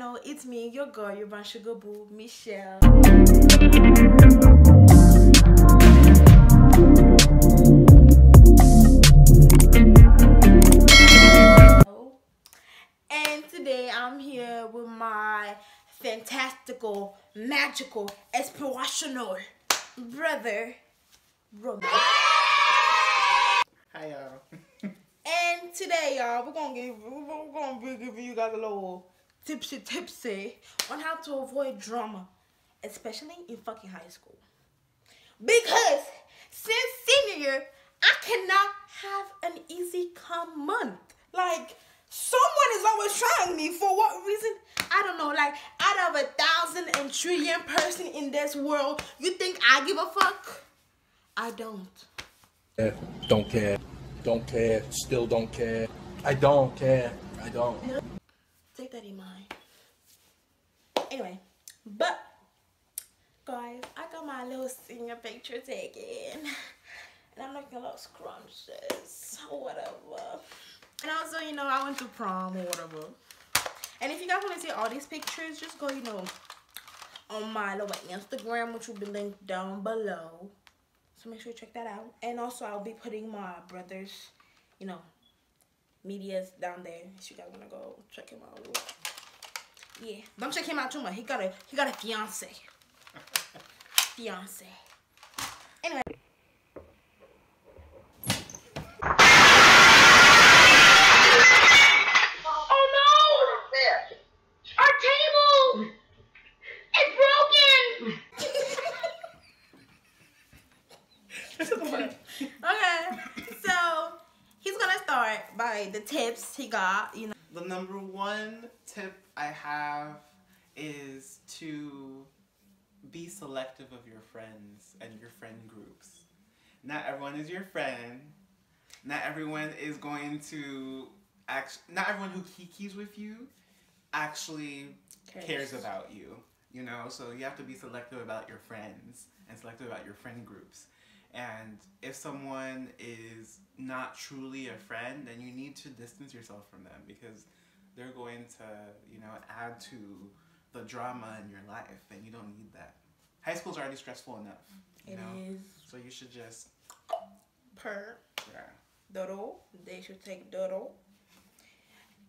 channel. It's me, your girl, your brown sugar boo, Michelle. And today I'm here with my fantastical, magical, inspirational brother, Romeo. Hi y'all. And today, y'all, we're gonna give we're gonna be giving you guys a little tipsy tipsy on how to avoid drama, especially in fucking high school. Because since senior year, I cannot have an easy come month. Like someone is always trying me for what reason? I don't know. Like out of a thousand and trillion person in this world, you think I give a fuck? I don't. care, Don't care. Don't care. Still don't care. I don't care. I don't. Take that in mind. Anyway, but guys, I got my little senior picture taken. And I'm looking a little scrumptious or whatever. And also, you know, I went to prom or whatever. And if you guys want to see all these pictures, just go, you know, on my little Instagram, which will be linked down below. So make sure you check that out. And also, I'll be putting my brother's, you know, medias down there. If you guys wanna go check him out. Yeah, don't check him out too much. He got a he got a fiance. fiance. Anyway. Oh no! Our table! It's broken! Okay, so he's gonna start by the tips he got. You know, The number one tip I have is to be selective of your friends and your friend groups. Not everyone is your friend. Not everyone is going to act. Not everyone who kikis with you actually Cares. cares about you. You know, so you have to be selective about your friends and selective about your friend groups. And if someone is not truly a friend, then you need to distance yourself from them because they're going to, you know, add to the drama in your life, and you don't need that. High school's already stressful enough. You It know? is. So you should just, per yeah. doodle. They should take doodle.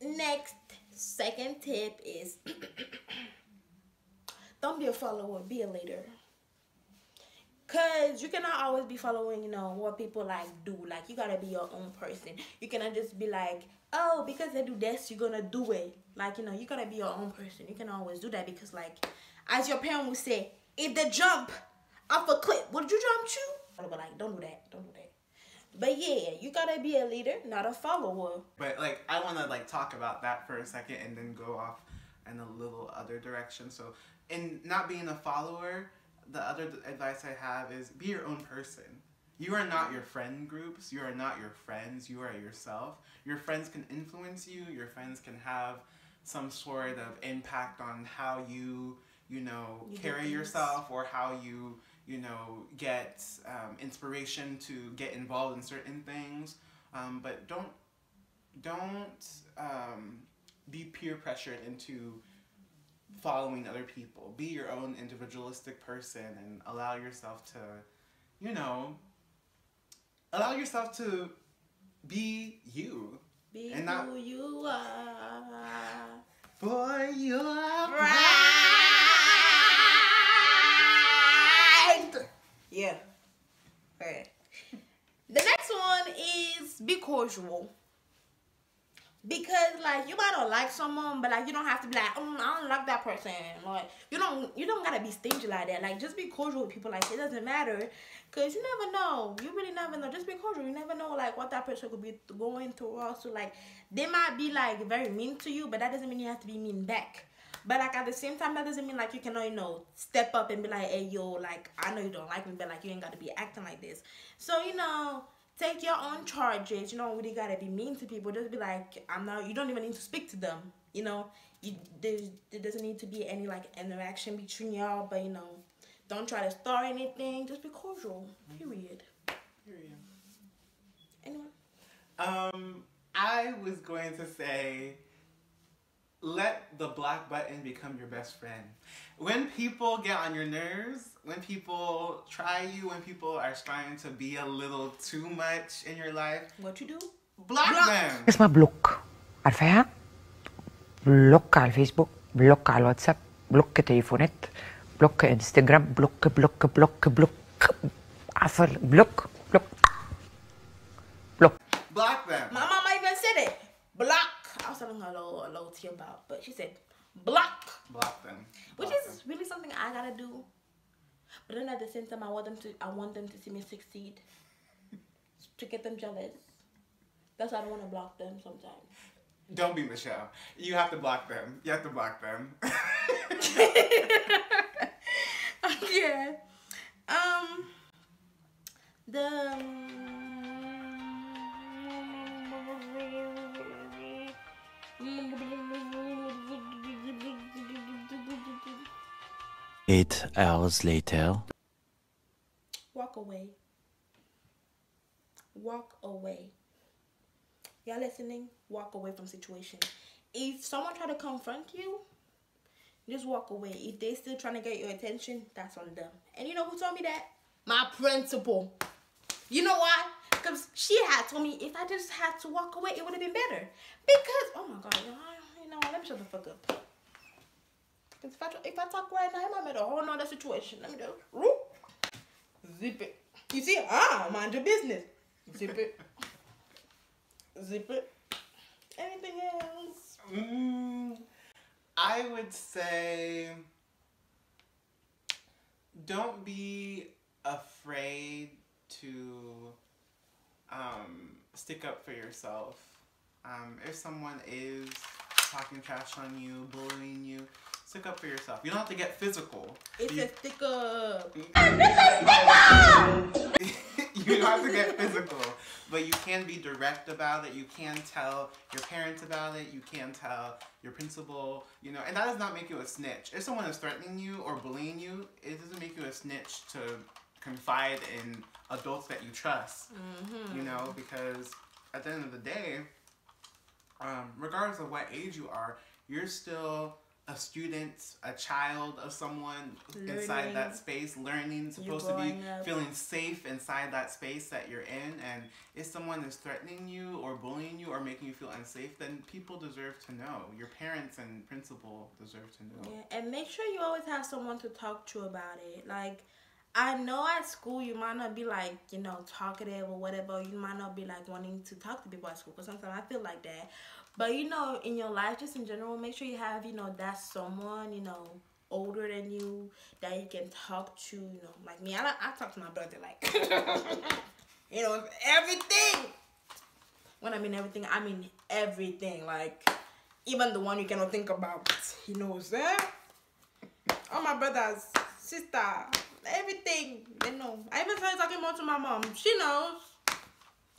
Next, second tip is don't be a follower, be a leader. Cause you cannot always be following, you know, what people like do. Like you gotta be your own person. You cannot just be like, oh, because they do this, you're gonna do it. Like you know, you gotta be your own person. You can always do that because, like, as your parent would say, if they jump off a cliff, would you jump too? But like, don't do that. Don't do that. But yeah, you gotta be a leader, not a follower. But like, I want to like talk about that for a second and then go off in a little other direction. So, in not being a follower, the other advice I have is be your own person. You are not your friend groups. You are not your friends. You are yourself. Your friends can influence you. Your friends can have some sort of impact on how you, you know, You carry yourself or how you, you know, get um, inspiration to get involved in certain things. Um, but don't don't um, be peer pressured into following other people. Be your own individualistic person and allow yourself to, you know, allow yourself to be you. Be And not- who you are. For your Right. Yeah. Okay. The next one is be cordial. Because like you might not like someone, but like you don't have to be like, mm, I don't like that person. Like you don't you don't gotta be stingy like that. Like just be cordial with people. Like it doesn't matter, cause you never know. You really never know. Just be cordial. You never know like what that person could be going through. Also like they might be like very mean to you, but that doesn't mean you have to be mean back. But like at the same time, that doesn't mean like you cannot, you know, step up and be like, hey yo, like I know you don't like me, but like you ain't gotta be acting like this. So you know, take your own charges. You know we really gotta be mean to people. Just be like, I'm not. You don't even need to speak to them. You know, you, there, there doesn't need to be any like interaction between y'all. But you know, don't try to start anything. Just be cordial. Period. Period. Anyone? Um, I was going to say let the black button become your best friend. When people get on your nerves, when people try you, when people are trying to be a little too much in your life, What you do? block, Block. them. اسمها بلوك عارفاها بلوك على الفيسبوك بلوك على الواتساب بلوك تليفونات بلوك انستجرام بلوك بلوك بلوك بلوك عارفه بلوك بلوك بلوك Block them. My mama even said it. Block. Telling her a little, a little tea about, but she said block, Block them. which is them. really something I gotta do. But then at the same time, I want them to. I want them to see me succeed, to get them jealous. That's why I don't want to block them sometimes. Don't be Michelle. You have to block them. You have to block them. yeah. Um. The. Eight hours later. Walk away. Walk away. Y'all listening? Walk away from situations. If someone try to confront you, just walk away. If they still trying to get your attention, that's on them. And you know who told me that? My principal. You know why? Because she had told me if I just had to walk away, it would have been better. Because oh my god, you know, let me shut the fuck up. Because if I, if I talk right now, I'm make a whole nother situation. Let me whoop, zip it. You see, ah, mind your business. Zip it. Zip it. Anything else? Mm, I would say don't be afraid to um, stick up for yourself. Um, if someone is talking trash on you, bullying you, stick up for yourself. You don't have to get physical. It's you, a stick up. you don't have to get physical, but you can be direct about it. You can tell your parents about it. You can tell your principal, you know, and that does not make you a snitch. If someone is threatening you or bullying you, it doesn't make you a snitch to confide in adults that you trust, you know, because at the end of the day, um, regardless of what age you are, you're still a student, a child of someone inside that space, learning, supposed to be up. feeling safe inside that space that you're in. And if someone is threatening you or bullying you or making you feel unsafe, then people deserve to know. Your parents and principal deserve to know. Yeah, and make sure you always have someone to talk to about it. Like, I know at school you might not be like, you know, talkative or whatever. You might not be like wanting to talk to people at school because sometimes I feel like that. But you know, in your life, just in general, make sure you have, you know, that someone, you know, older than you that you can talk to. You know, like me, I, I talk to my brother like, you know, everything. When I mean everything, I mean everything. Like, even the one you cannot think about, he knows, eh? All my brothers, sister, everything, they know. I even started talking more to my mom. She knows.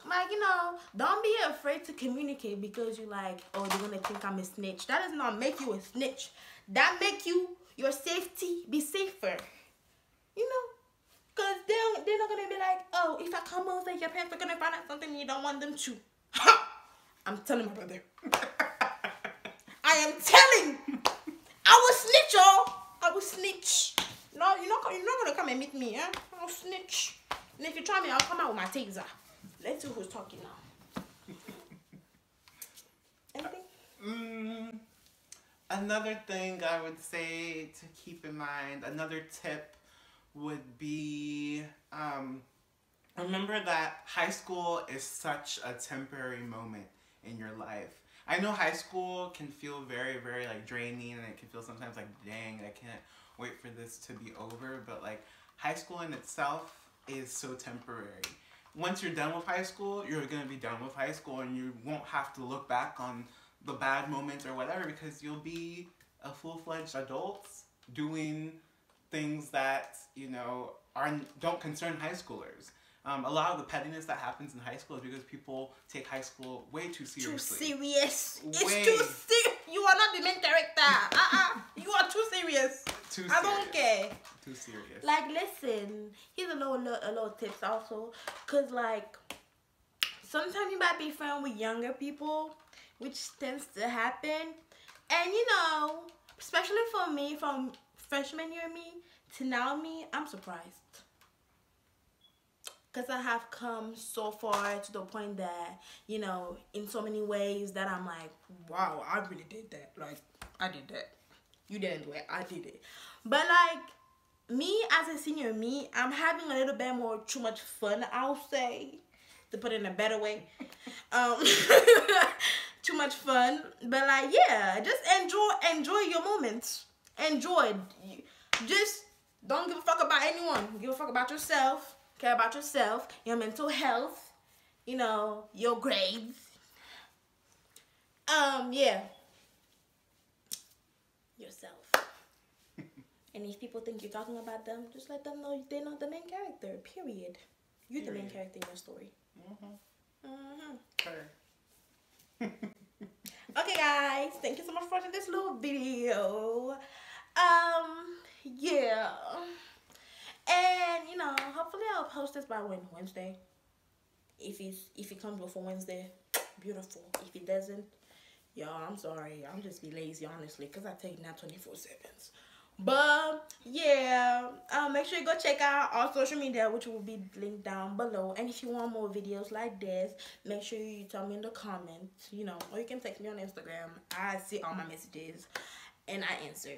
Like, you know, don't be afraid to communicate because you're like, oh, they're gonna think I'm a snitch. That does not make you a snitch. That make you your safety be safer. You know? Cause they they're not gonna be like, oh, if I come over, your parents are gonna find out something you don't want them to. I'm telling my brother. I am telling. I will snitch, y'all. I will snitch. No, you're not. You're not gonna come and meet me, eh? I'll snitch. And if you try me, I'll come out with my taser. Let's see who's talking now. Anything? Mm, another thing I would say to keep in mind, another tip would be um, remember that high school is such a temporary moment in your life. I know high school can feel very, very like draining and it can feel sometimes like, dang, I can't wait for this to be over. But like high school in itself is so temporary. Once you're done with high school, you're gonna be done with high school and you won't have to look back on the bad moments or whatever because you'll be a full-fledged adult doing things that you know are don't concern high schoolers. Um, a lot of the pettiness that happens in high school is because people take high school way too seriously. Too serious. It's too serious. You are not the main character. Uh-uh. You are too serious. Too I don't care. Too serious. Like, listen, here's a little, little, a little tips also, cause like, sometimes you might be friends with younger people, which tends to happen. And you know, especially for me, from freshman year me to now me, I'm surprised. Because I have come so far to the point that, you know, in so many ways that I'm like, wow, I really did that. Like, I did that. You didn't do it, I did it. But like, me as a senior me, I'm having a little bit more too much fun, I'll say, to put it in a better way. Um, too much fun, but like, yeah, just enjoy, enjoy your moments. Enjoy. Just don't give a fuck about anyone. Give a fuck about yourself. Care about yourself, your mental health, you know, your grades. Um, yeah. Yourself. and if people think you're talking about them, just let them know they're not the main character. Period. You're the main character in your story. Mhm. Okay. Okay, guys, thank you so much for watching this little video. Um, yeah, and you know, hopefully I'll post this by when Wednesday. If it's if it comes before Wednesday, beautiful. If it doesn't, y'all, I'm sorry. I'm just be lazy, honestly, cause I take nap 24 sevens. But yeah, um, make sure you go check out our social media, which will be linked down below. And if you want more videos like this, make sure you tell me in the comments, you know, or you can text me on Instagram. I see all my messages and I answer.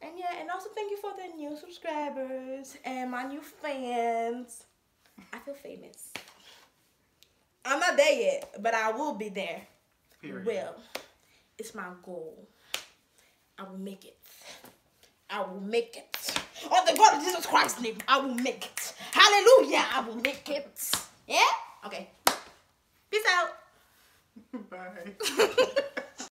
And yeah, and also thank you for the new subscribers and my new fans. I feel famous. I'm not there yet, but I will be there. Period. Well, it's my goal. I will make it. I will make it. On the God of Jesus Christ's name, I will make it. Hallelujah, I will make it. Yeah? Okay. Peace out. Bye.